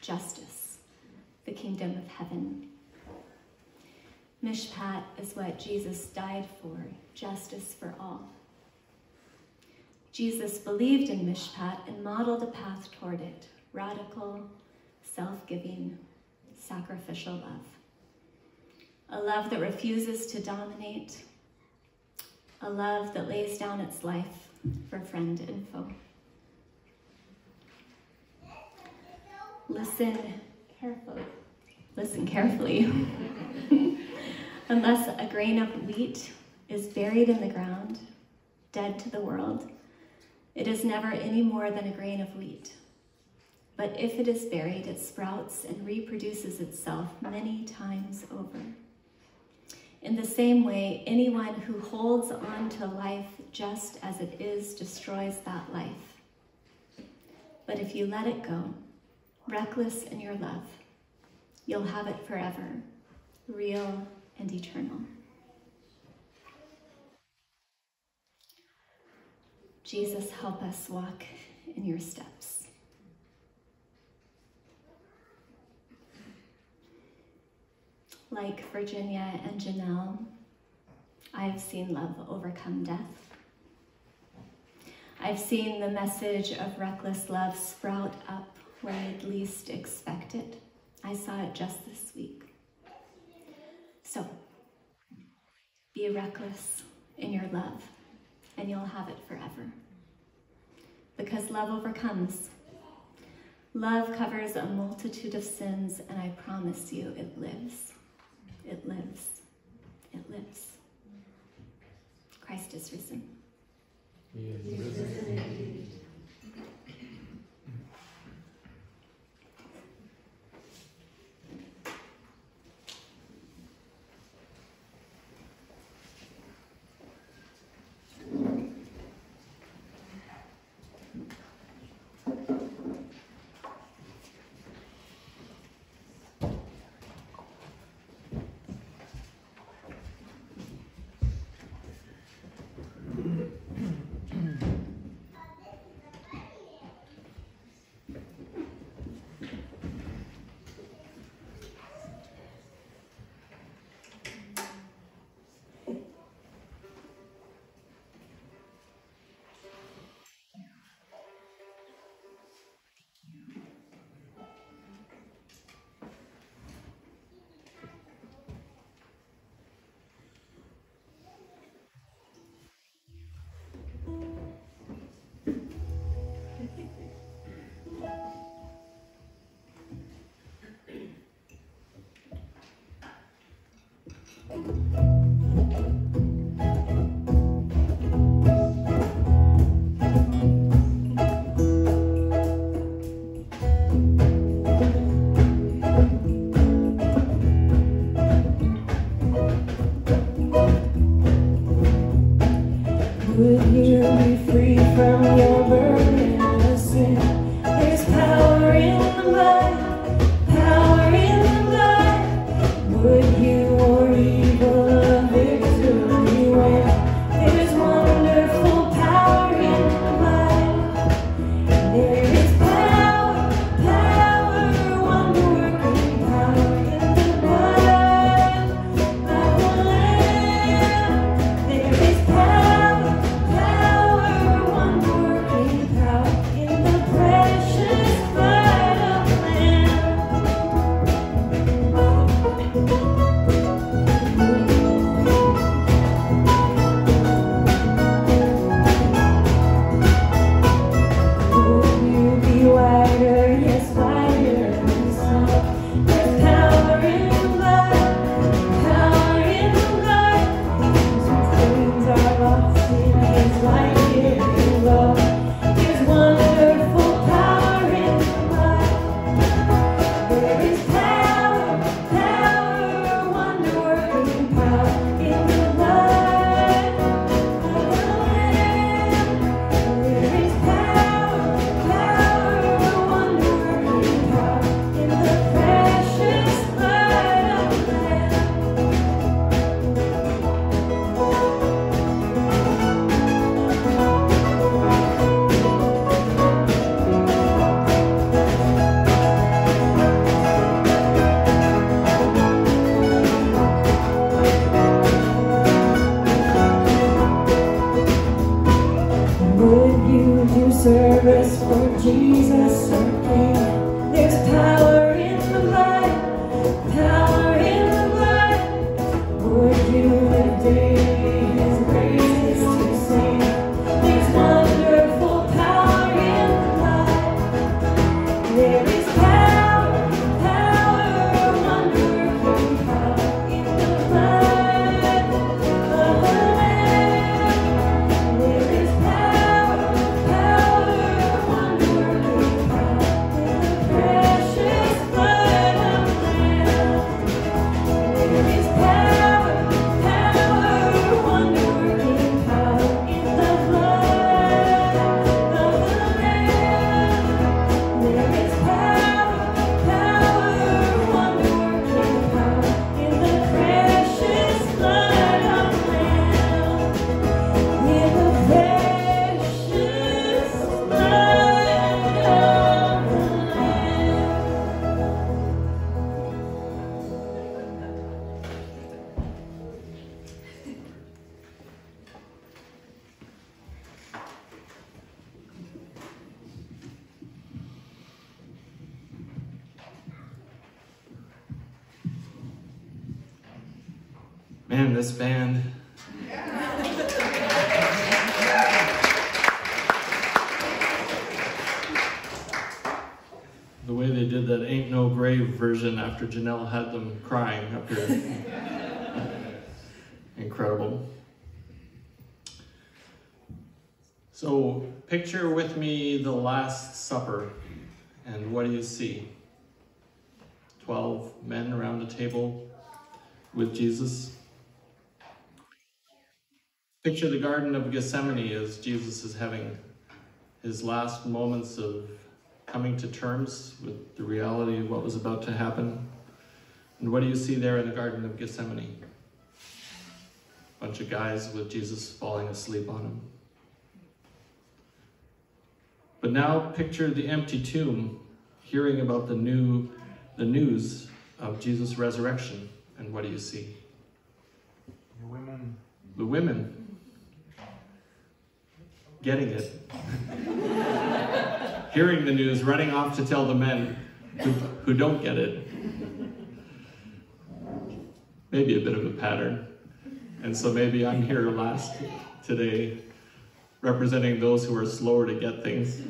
justice, the kingdom of heaven. Mishpat is what Jesus died for, justice for all. Jesus believed in mishpat and modeled a path toward it, radical, self-giving, sacrificial love a love that refuses to dominate, a love that lays down its life for friend and foe. Listen carefully. Listen carefully. Unless a grain of wheat is buried in the ground, dead to the world, it is never any more than a grain of wheat. But if it is buried, it sprouts and reproduces itself many times over. In the same way, anyone who holds on to life just as it is destroys that life. But if you let it go, reckless in your love, you'll have it forever, real and eternal. Jesus, help us walk in your steps. Like Virginia and Janelle, I've seen love overcome death. I've seen the message of reckless love sprout up where I'd least expect it. I saw it just this week. So, be reckless in your love, and you'll have it forever. Because love overcomes. Love covers a multitude of sins, and I promise you it lives. It lives. It lives. Christ is risen. He is risen indeed. thank you Would you do service for Jesus again? There's power in the blood, power in the blood. Would you after Janelle had them crying up here. Incredible. So, picture with me the Last Supper, and what do you see? Twelve men around a table with Jesus. Picture the Garden of Gethsemane as Jesus is having his last moments of coming to terms with the reality of what was about to happen. And what do you see there in the Garden of Gethsemane? A bunch of guys with Jesus falling asleep on him. But now picture the empty tomb, hearing about the new the news of Jesus' resurrection. And what do you see? The women. The women getting it. Hearing the news, running off to tell the men who, who don't get it. Maybe a bit of a pattern. And so maybe I'm here last today representing those who are slower to get things.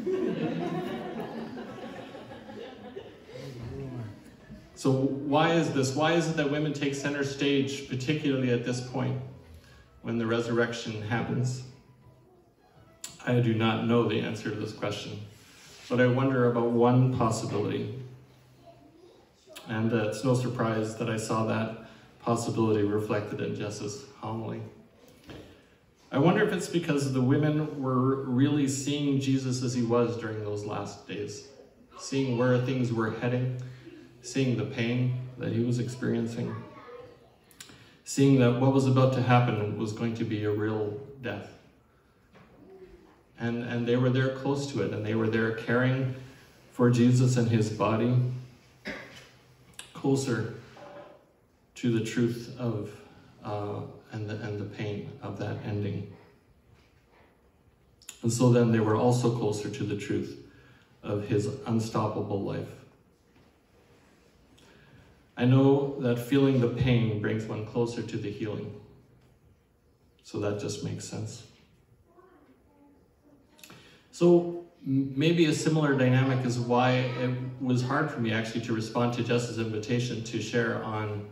So why is this? Why is it that women take center stage, particularly at this point when the resurrection happens? I do not know the answer to this question, but I wonder about one possibility. And uh, it's no surprise that I saw that possibility reflected in Jess's homily. I wonder if it's because the women were really seeing Jesus as he was during those last days, seeing where things were heading, seeing the pain that he was experiencing, seeing that what was about to happen was going to be a real death. And, and they were there close to it, and they were there caring for Jesus and his body, closer to the truth of uh, and, the, and the pain of that ending. And so then they were also closer to the truth of his unstoppable life. I know that feeling the pain brings one closer to the healing. So that just makes sense. So maybe a similar dynamic is why it was hard for me actually to respond to Jess's invitation to share on,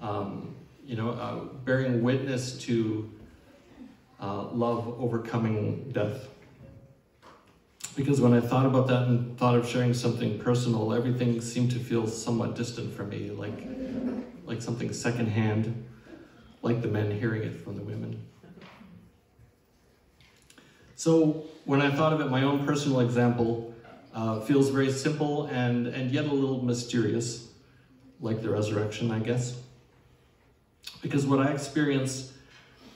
um, you know, uh, bearing witness to uh, love overcoming death. Because when I thought about that and thought of sharing something personal, everything seemed to feel somewhat distant for me, like, like something secondhand, like the men hearing it from the women. So when I thought of it, my own personal example uh, feels very simple and, and yet a little mysterious, like the resurrection, I guess. Because what I experience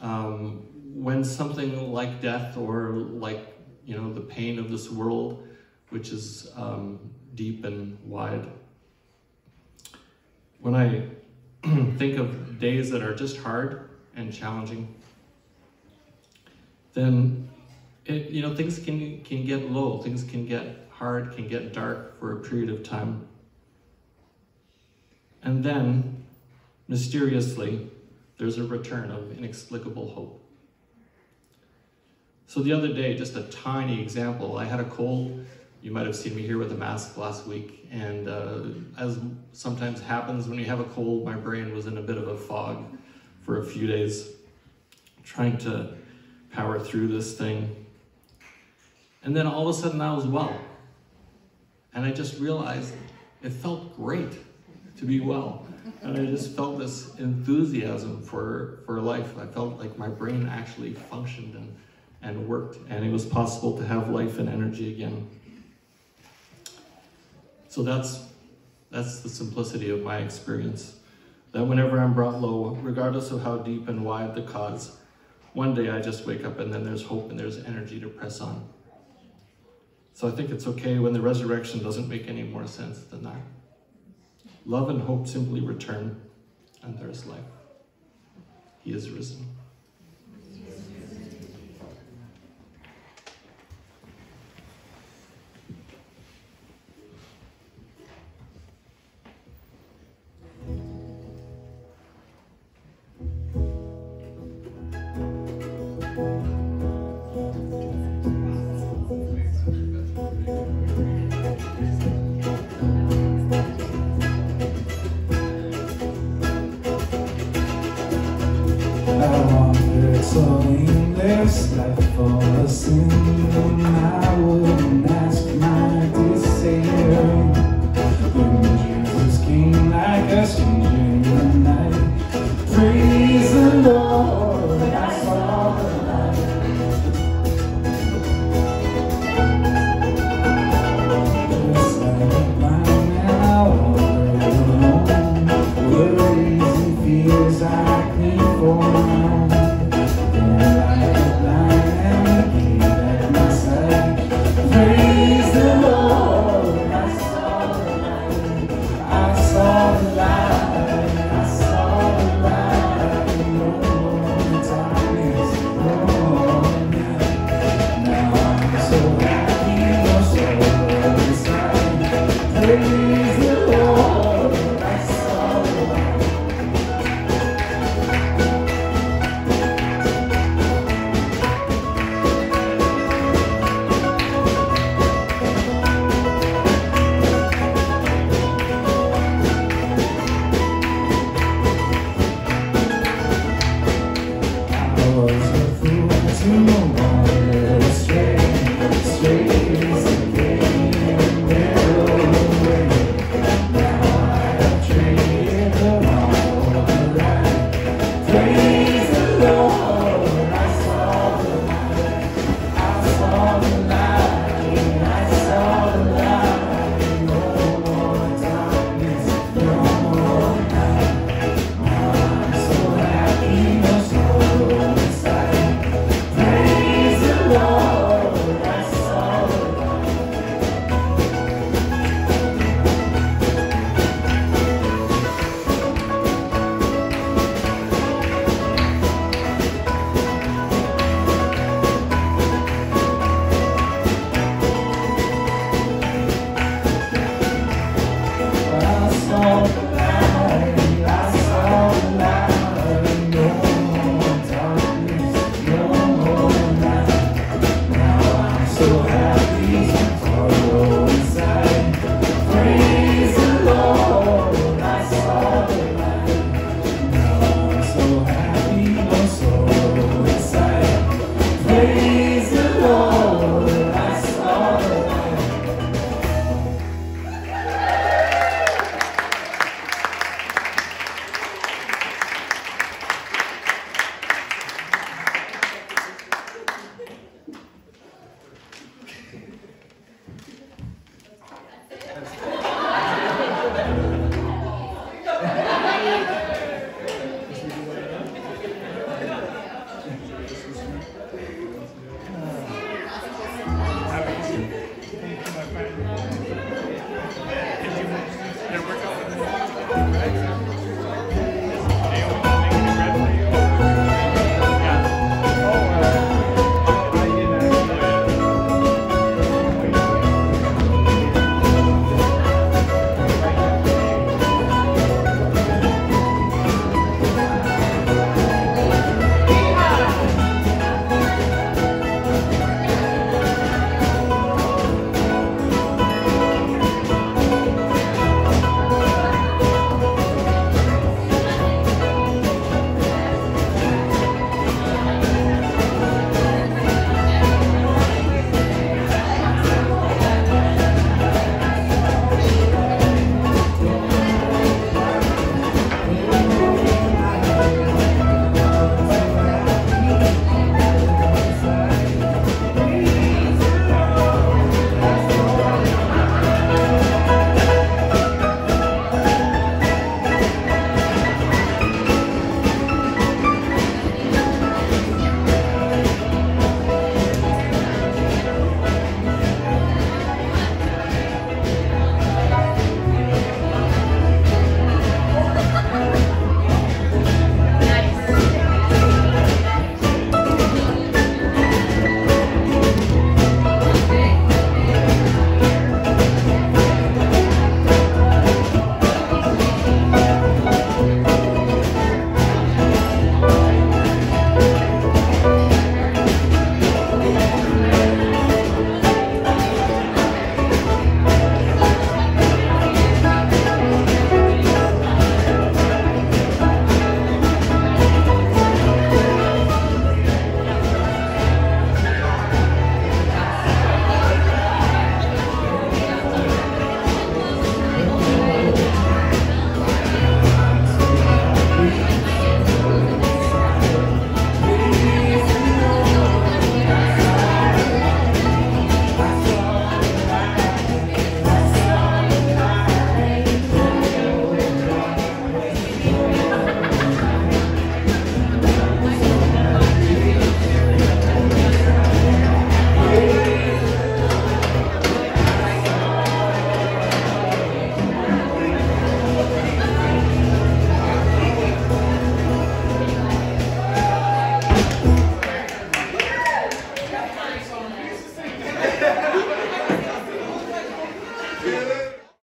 um, when something like death or like, you know, the pain of this world, which is um, deep and wide, when I think of days that are just hard and challenging, then it, you know, things can, can get low, things can get hard, can get dark for a period of time. And then, mysteriously, there's a return of inexplicable hope. So the other day, just a tiny example, I had a cold. You might have seen me here with a mask last week. And uh, as sometimes happens when you have a cold, my brain was in a bit of a fog for a few days, trying to power through this thing. And then all of a sudden I was well. And I just realized it felt great to be well. And I just felt this enthusiasm for, for life. I felt like my brain actually functioned and, and worked, and it was possible to have life and energy again. So that's, that's the simplicity of my experience. That whenever I'm brought low, regardless of how deep and wide the cause, one day I just wake up and then there's hope and there's energy to press on. So I think it's okay when the resurrection doesn't make any more sense than that. Love and hope simply return, and there's life. He is risen.